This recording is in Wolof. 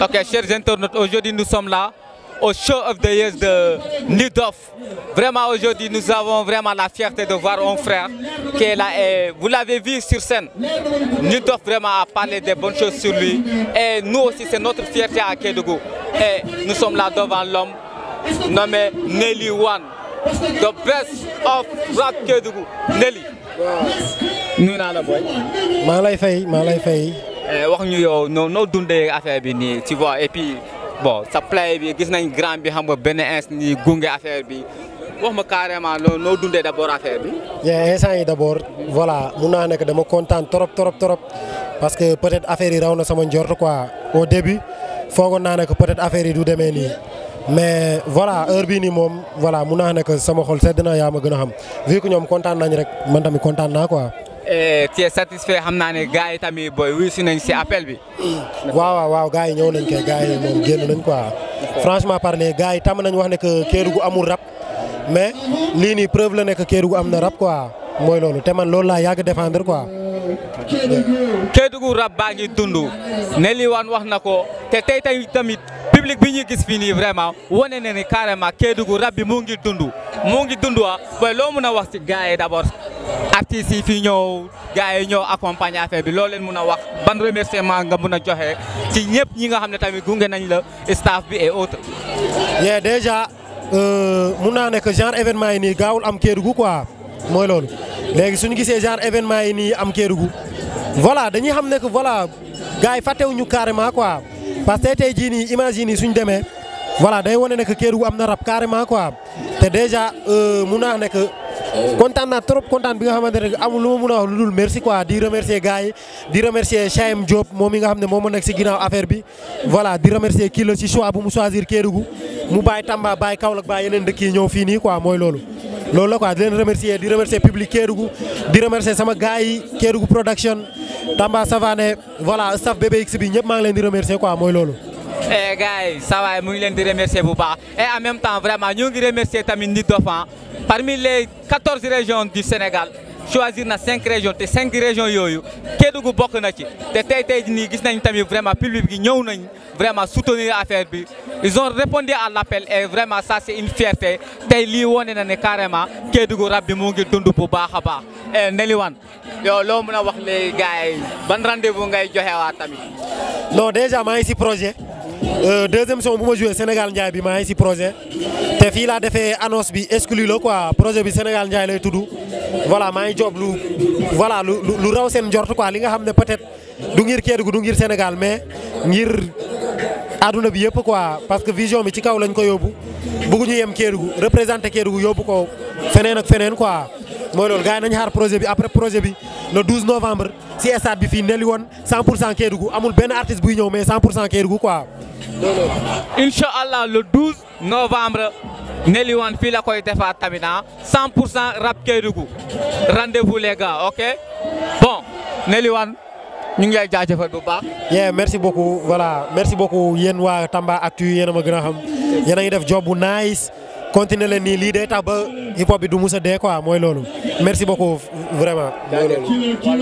Ok, chers internautes, aujourd'hui nous sommes là au show of the years de Nidoff. Vraiment aujourd'hui nous avons vraiment la fierté de voir un frère qui est là vous l'avez vu sur scène. Nidoff vraiment a parlé de bonnes choses sur lui et nous aussi c'est notre fierté à Kédougou. Et nous sommes là devant l'homme nommé Nelly One, the best of rap Kédougou, Nelly. nuyu naa la booy. maa lay fay maa lay fay. Eh, wax ñu yow noo noo dundee affaire bi nii tu vois et puis bon sa play bi gis nañ grand bi xam nga benn ins ni gunge affaire bi wax ma carrément noo noo dundee d' abord affaire bi. yaa instant yi d' abord voilà mun naa nekk dama kontaan trop trop trop parce que peut être affaire yi raw na sama njort quoi au début foogoon naa ne que peut être affaire yi du demee nii. mais voilà heure bii nii moom voilà mun naa nekk sama xol sedd na yaa ma gën a xam vu que ñoom kontaan nañ rek man tamit kontaan naa quoi. Eh, tu es satisfait xam naa ne gars yi tamit booy wuyu si nañ si appel bi. waaw waaw waaw gars yi ñëw nañ kay gars yi moom génn nañ quoi. franchement parler gars yi tàmm nañ wax ne que Kédougou amul rap mais lii nii preuve la ne que Kédougou am na rap quoi mooy loolu te man loolu laa yàgg défendre quoi. Kédougou rap baa ngi dund ne lii waan wax na ko te tey tey tamit public bi ñuy gis fii nii vraiment. wone ne ni carrément Kédougou rab bi mu ngi dund mu ngi dund ah booy loo mun a wax ci gars yi d' abord artistes yi fii ñëw gars yi ñëw accompagner affaire bi loo leen mun a wax ban remerciement nga mun a joxe ci ñëpp ñi nga xam ne tamit gunge nañ la staff bi et autres. yee déjà mun naa ne que genre événement yi nii gaawul am Kédougou quoi mooy loolu léegi suñu gisee genre événement yi nii am Kédougou voilà dañuy xam ne que voilà. gars yi fàttewuñu carrément quoi parce que tey jii nii image yi nii suñ demee voilà day wane ne que Kédougou am na rap carrément quoi te déjà euh, mun naa ne que kontaan naa trop kontaan bi nga xamante ne amul lu ma mun a wax lu dul merci quoi di remercier gars yi di remercier Chaim Diop moom mi nga xam ne moom moo nekk si ginnaaw affaire bi voilà di remercier kii la si choix bu mu choisir Kédougou mu bàyyi Tamba bàyyi Kaolack bàyyi yeneen dëkk yi ñëw fii nii quoi mooy loolu. loolu la quoi di leen remercier di remercier public Kédougou di remercier sama gars yi Kédougou production Tamba Savané voilà staff BBX bi ñëpp maa ngi leen di remercier quoi mooy loolu. eh gars yi ça va mu ngi leen di remercier bu baax et en même temps vraiment ñu ngi remercier tamit Nit Doff ah. parmi les quatorze régions du Sénégal choisir na cinq régions te cinq régions yooyu Kédougou bokk na ci te tey tey nii gis nañ tamit vraiment public bi ñëw nañ vraiment soutenir affaire bi ils ont répondu à l'appel et vraiment ça c'est une fierté tey lii wone na ne carrément Kédougou rab bi mu ngi dund bu baax a baax et Neliwan yow loo mën a wax léegi gars yi ban rendez-vous ngay joxe waa tamit. non déjà maa ngi si projet. Euh, deuxième son bu ma joué Sénégal Ndiaye bi maa ngi si projet te fii laa defee annonce bi exclu la quoi projet bi Sénégal Ndiaye lay tudd voilà maa ngi job lu voilà lu lu raw seen njort quoi li nga xam ne peut-être. du ngir Kédougou du ngir Sénégal mais ngir àdduna bi yëpp quoi parce que vision bi ci kaw lañ ko yóbbu bëgguñu yem Kédougou représenté Kédougou yóbbu ko feneen ak feneen quoi mooy loolu gars yi nañu xaar projet bi après projet bi le 12 novembre si stade bi fii nelli woon 100 pour cent Kédougou amul benn artiste buy ñëw mais 100 pour cent Kédougou quoi. incha allah le 12. novembre Neliwan fii la koy defaat tamit ah 100 pour cent rap Kédougou rendez-vous les gars ok bon Neliwan ñu ngi lay jaajëfal bu baax. yeah merci beaucoup voilà merci beaucoup yéen waa Tamba Actu yéen a ma gën a xam yéen a ngi def job bu nice continuer leen nii lii day tax ba hip hop bi du mus a dee quoi mooy loolu merci beaucoup vraiment. mooy loolu.